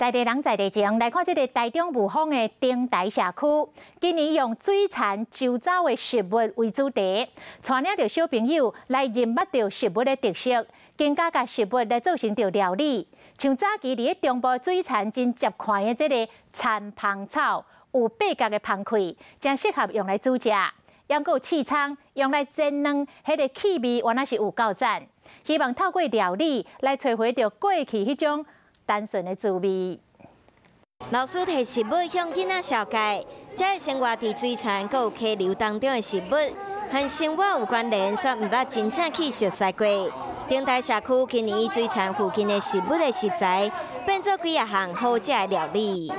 在地人在地情来看，这个台中雾峰的丁台社区，今年用水产周遭的食物为主题，带领着小朋友来认识到食物的特色，更加甲食物来做成着料理。像早期伫中部水产真接款的这个蚕芳草，有八角的芳块，正适合用来煮食。还有刺葱用来煎蛋，迄个气味原来是有够赞。希望透过料理来找回着过去迄种。单纯的滋味。老师提食物向囡仔小解，这个生活伫水产搁有溪流当中的食物，和生活有关联，却毋捌真正去熟悉过。顶台社区今年以水产附近的食物的食材，变做几啊项好食的料理。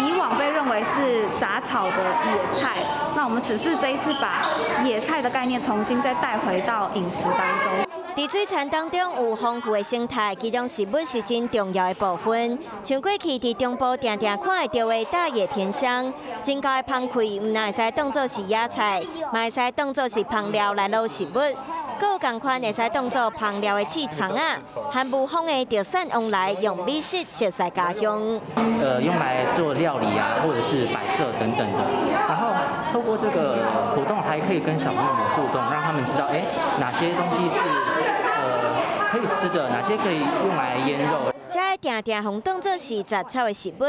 以往被认为是杂草的野菜，那我们只是这一次把野菜的概念重新再带回到饮食当中。在水产当中有丰富的生态，其中食物是真重要的部分。像过去在中部常常看会到的大野甜香，真高的芳块，唔那会使当作是野菜，嘛会使当作是香料来捞食物。各同款会使当作香料的刺肠啊，和不风的潮汕往来，用美食食晒家乡。呃，用来做料理啊，或者是摆设等等的。然后透过这个活动，还可以跟小朋友们互动，让他们知道，哎，哪些东西是。可以吃的哪些可以用来腌肉？这定定红当作是杂草的食物，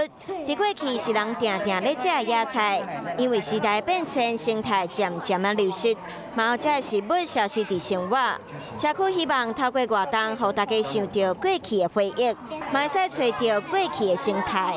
在过去是人定定咧食野菜，因为时代变迁，生态渐渐啊流失，毛这食物消失伫生活。社区希望透过活动，让大家想到过去的回忆，买使找到过去的生态。